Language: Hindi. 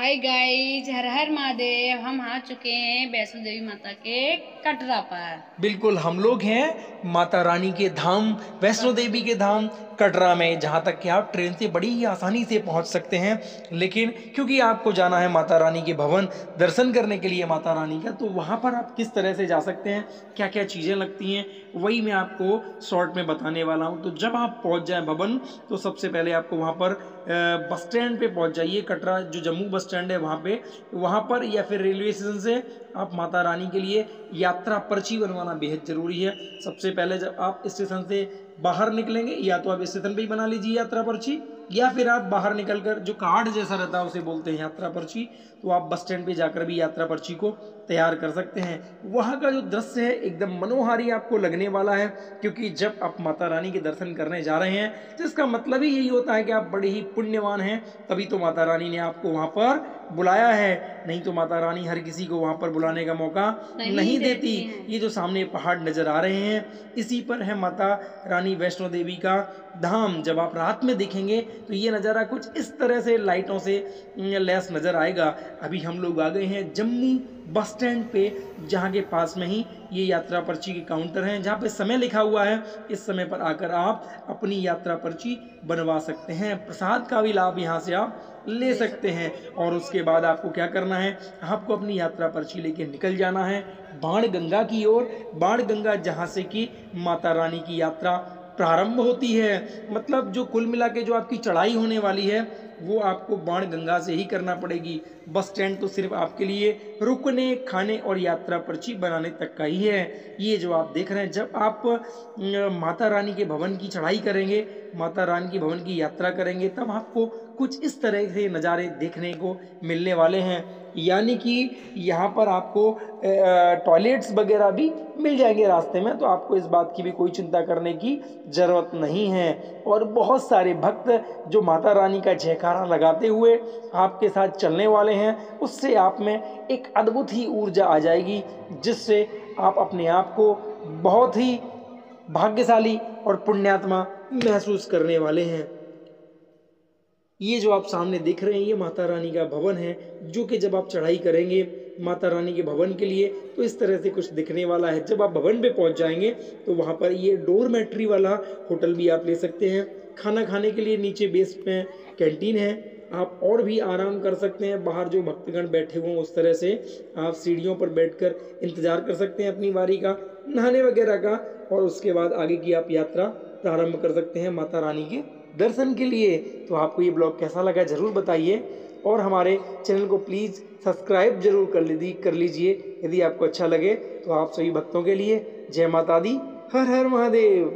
हाय गाइस हर हर महादेव, हम आ चुके हैं वैष्णो देवी माता के कटरा पर। बिल्कुल, हम लोग हैं माता रानी के धाम, वैष्णो देवी के धाम कटरा में, जहाँ तक कि आप ट्रेन से बड़ी ही आसानी से पहुँच सकते हैं। लेकिन क्योंकि आपको जाना है माता रानी के भवन, दर्शन करने के लिए माता रानी का तो वहाँ पर आप किस तरह से जा सकते हैं क्या क्या चीज़ें लगती हैं, वही मैं आपको शॉर्ट में बताने वाला हूँ। तो जब आप पहुँच जाएँ भवन तो सबसे पहले आपको वहाँ पर बस स्टैंड पे पहुँच जाइए, कटरा जो जम्मू बस स्टैंड है वहाँ पे। वहाँ पर या फिर रेलवे स्टेशन से आप माता रानी के लिए यात्रा पर्ची बनवाना बेहद ज़रूरी है। सबसे पहले जब आप स्टेशन से बाहर निकलेंगे, या तो आप स्टेशन पे ही बना लीजिए यात्रा पर्ची। या फिर आप बाहर निकलकर जो कार्ड जैसा रहता है उसे बोलते हैं यात्रा पर्ची। तो आप बस स्टैंड पे जाकर भी यात्रा पर्ची को तैयार कर सकते हैं। वहाँ का जो दृश्य है एकदम मनोहारी आपको लगने वाला है क्योंकि जब आप माता रानी के दर्शन करने जा रहे हैं तो इसका मतलब ही यही होता है कि आप बड़े ही पुण्यवान हैं तभी तो माता रानी ने आपको वहाँ पर बुलाया है। नहीं तो माता रानी हर किसी को वहाँ पर बुलाने का मौका नहीं, नहीं देती ये जो सामने पहाड़ नज़र आ रहे हैं इसी पर है माता रानी वैष्णो देवी का धाम। जब आप रात में देखेंगे तो ये नज़ारा कुछ इस तरह से लाइटों से लैस नज़र आएगा। अभी हम लोग आ गए हैं जम्मू बस स्टैंड पे, जहाँ के पास में ही ये यात्रा पर्ची के काउंटर हैं, जहाँ पे समय लिखा हुआ है। इस समय पर आकर आप अपनी यात्रा पर्ची बनवा सकते हैं। प्रसाद का भी लाभ यहाँ से आप ले सकते हैं। और उसके बाद आपको क्या करना है? आपको अपनी यात्रा पर्ची लेके निकल जाना है बाण गंगा की ओर। बाण गंगा जहाँ से कि माता रानी की यात्रा प्रारंभ होती है। मतलब जो कुल मिला के जो आपकी चढ़ाई होने वाली है वो आपको बाण गंगा से ही करना पड़ेगी। बस स्टैंड तो सिर्फ़ आपके लिए रुकने, खाने और यात्रा पर्ची बनाने तक का ही है। ये जो आप देख रहे हैं, जब आप माता रानी के भवन की चढ़ाई करेंगे, माता रानी के भवन की यात्रा करेंगे, तब आपको कुछ इस तरह से नज़ारे देखने को मिलने वाले हैं। यानी कि यहाँ पर आपको टॉयलेट्स वगैरह भी मिल जाएँगे रास्ते में तो आपको इस बात की भी कोई चिंता करने की ज़रूरत नहीं है। और बहुत सारे भक्त जो माता रानी का जयकारा लगाते हुए आपके साथ चलने वाले हैं, उससे आप में एक अद्भुत ही ऊर्जा आ जाएगी, जिससे आप अपने आप को बहुत ही भाग्यशाली और पुण्यात्मा महसूस करने वाले हैं। ये जो आप सामने देख रहे हैं, ये माता रानी का भवन है, जो कि जब आप चढ़ाई करेंगे माता रानी के भवन के लिए। तो इस तरह से कुछ दिखने वाला है। जब आप भवन पे पहुँच जाएँगे तो वहाँ पर ये डोरमेट्री वाला होटल भी आप ले सकते हैं। खाना खाने के लिए नीचे बेस पे कैंटीन है। आप और भी आराम कर सकते हैं। बाहर जो भक्तगण बैठे हुए उस तरह से आप सीढ़ियों पर बैठकर इंतज़ार कर सकते हैं अपनी बारी का, नहाने वगैरह का, और उसके बाद आगे की आप यात्रा प्रारंभ कर सकते हैं माता रानी के दर्शन के लिए। तो आपको ये ब्लॉग कैसा लगा, ज़रूर बताइए। और हमारे चैनल को प्लीज़ सब्सक्राइब ज़रूर कर लीजिए कर लीजिए। यदि आपको अच्छा लगे तो आप सभी भक्तों के लिए जय माता दी। हर हर महादेव।